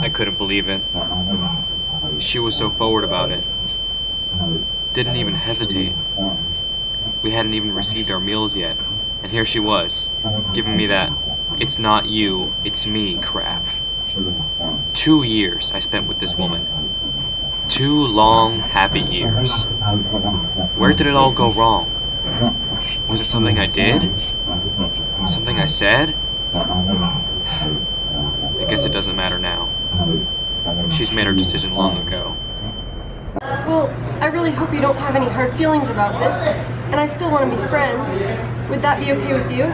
I couldn't believe it. She was so forward about it. Didn't even hesitate. We hadn't even received our meals yet, and here she was, giving me that, it's not you, it's me crap. Two years I spent with this woman. Two long, happy years. Where did it all go wrong? Was it something I did? Something I said? I guess it doesn't matter now. She's made her decision long ago. Well, I really hope you don't have any hard feelings about this, and I still want to be friends. Would that be okay with you?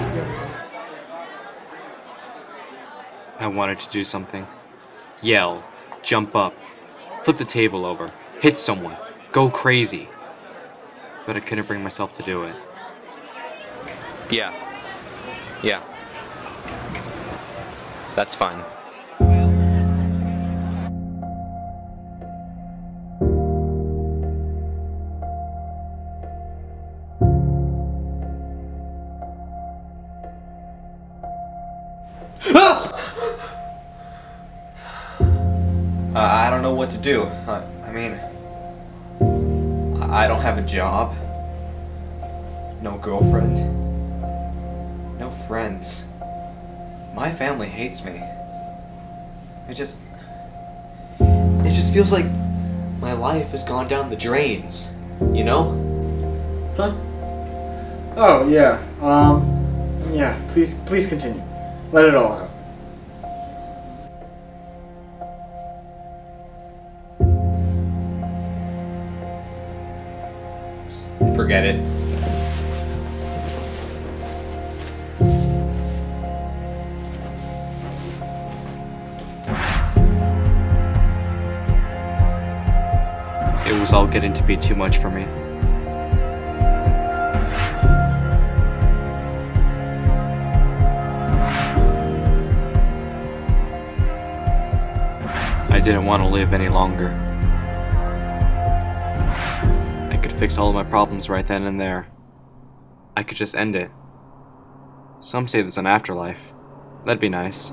I wanted to do something. Yell, jump up, flip the table over, hit someone, go crazy. But I couldn't bring myself to do it. Yeah. Yeah. That's fine. Uh, I don't know what to do. Uh, I mean, I I don't have a job. No girlfriend. Friends. My family hates me. It just. It just feels like my life has gone down the drains. You know? Huh? Oh yeah. Um. Yeah. Please, please continue. Let it all out. Forget it. Was all getting to be too much for me. I didn't want to live any longer. I could fix all of my problems right then and there. I could just end it. Some say there's an afterlife. That'd be nice.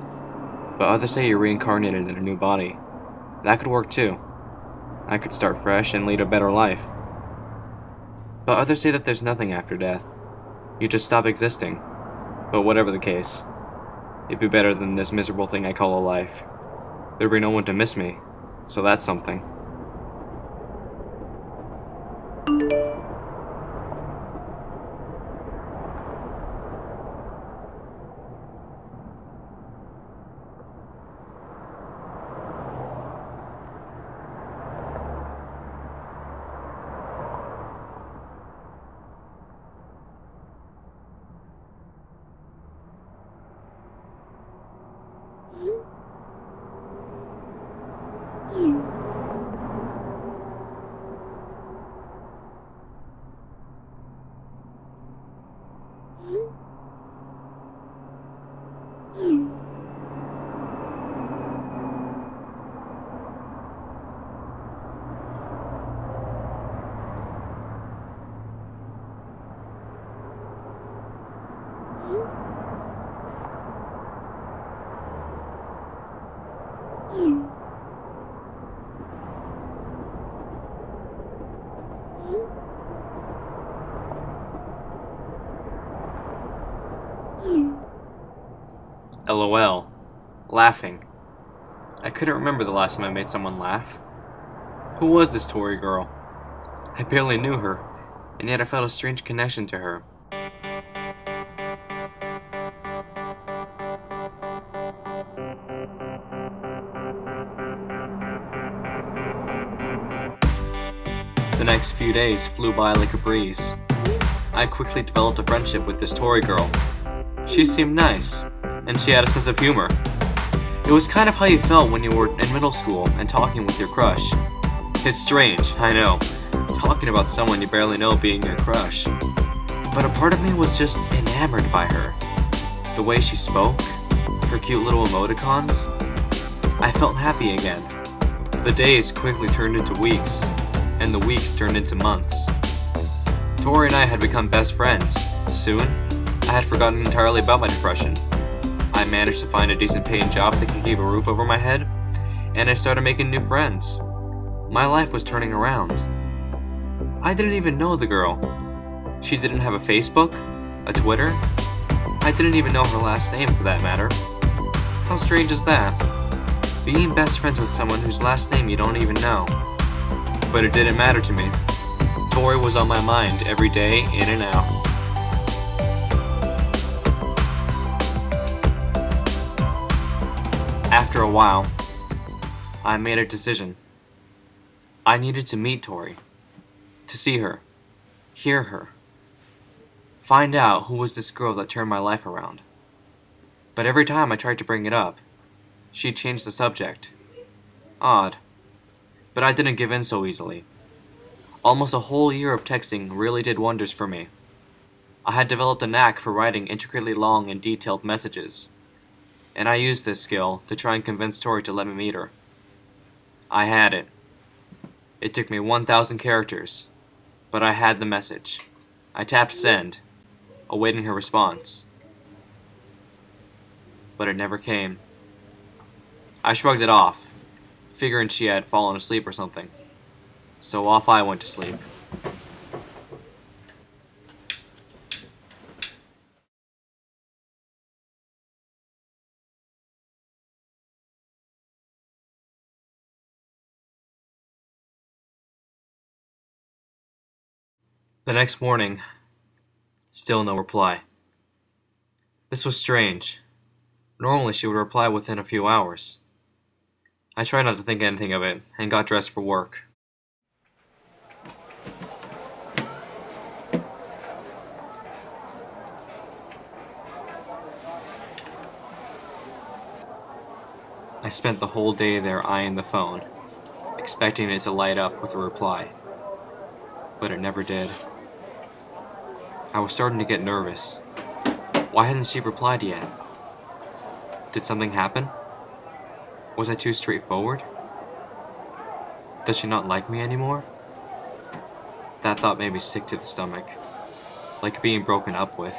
But others say you're reincarnated in a new body. That could work too. I could start fresh and lead a better life. But others say that there's nothing after death. You just stop existing. But whatever the case, it'd be better than this miserable thing I call a life. There'd be no one to miss me, so that's something. LOL. Laughing. I couldn't remember the last time I made someone laugh. Who was this Tori girl? I barely knew her, and yet I felt a strange connection to her. The next few days flew by like a breeze. I quickly developed a friendship with this Tori girl. She seemed nice, and she had a sense of humor. It was kind of how you felt when you were in middle school and talking with your crush. It's strange, I know, talking about someone you barely know being your crush. But a part of me was just enamored by her. The way she spoke, her cute little emoticons. I felt happy again. The days quickly turned into weeks, and the weeks turned into months. Tori and I had become best friends. Soon, I had forgotten entirely about my depression. I managed to find a decent paying job that could keep a roof over my head, and I started making new friends. My life was turning around. I didn't even know the girl. She didn't have a Facebook, a Twitter. I didn't even know her last name for that matter. How strange is that? Being best friends with someone whose last name you don't even know. But it didn't matter to me. Tori was on my mind every day, in and out. While, I made a decision. I needed to meet Tori, to see her, hear her, find out who was this girl that turned my life around. But every time I tried to bring it up, she changed the subject. Odd. But I didn't give in so easily. Almost a whole year of texting really did wonders for me. I had developed a knack for writing intricately long and detailed messages, and I used this skill to try and convince Tori to let me meet her. I had it. It took me 1,000 characters, but I had the message. I tapped send, awaiting her response. But it never came. I shrugged it off, figuring she had fallen asleep or something. So off I went to sleep. The next morning, still no reply. This was strange. Normally she would reply within a few hours. I tried not to think anything of it and got dressed for work. I spent the whole day there eyeing the phone, expecting it to light up with a reply. But it never did. I was starting to get nervous. Why hadn't she replied yet? Did something happen? Was I too straightforward? Does she not like me anymore? That thought made me sick to the stomach, like being broken up with.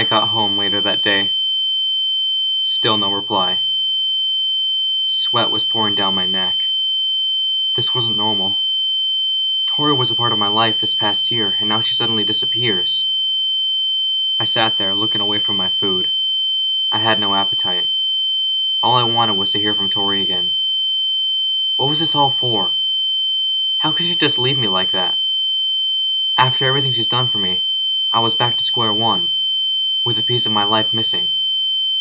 I got home later that day. Still no reply. Sweat was pouring down my neck. This wasn't normal. Tori was a part of my life this past year, and now she suddenly disappears. I sat there, looking away from my food. I had no appetite. All I wanted was to hear from Tori again. What was this all for? How could she just leave me like that? After everything she's done for me, I was back to square one with a piece of my life missing.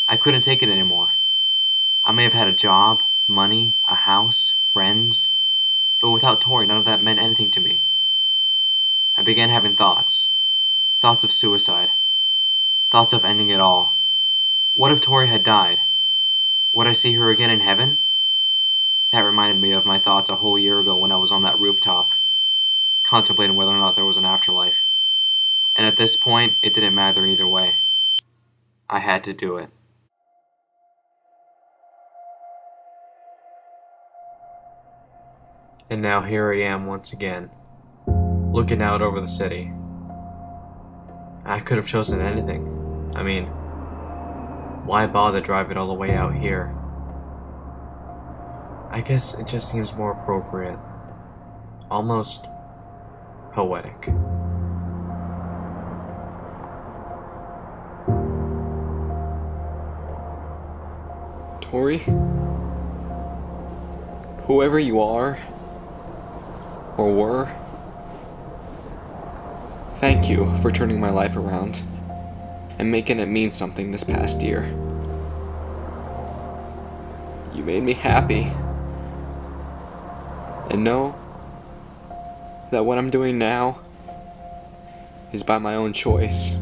I couldn't take it anymore. I may have had a job, money, a house, friends, but without Tori, none of that meant anything to me. I began having thoughts. Thoughts of suicide. Thoughts of ending it all. What if Tori had died? Would I see her again in heaven? That reminded me of my thoughts a whole year ago when I was on that rooftop, contemplating whether or not there was an afterlife. And at this point, it didn't matter either way. I had to do it. And now here I am once again, looking out over the city. I could have chosen anything. I mean, why bother driving all the way out here? I guess it just seems more appropriate. Almost poetic. Tori? Whoever you are, or were, thank you for turning my life around and making it mean something this past year. You made me happy. And know that what I'm doing now is by my own choice.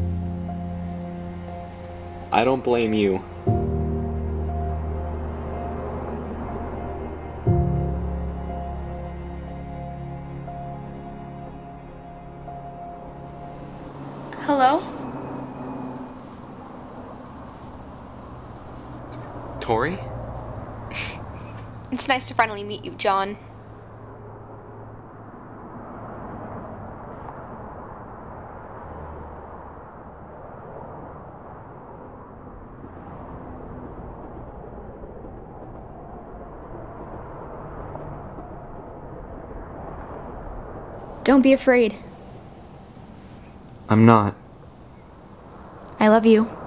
I don't blame you. Hello? Tori? It's nice to finally meet you, John. Don't be afraid. I'm not. I love you.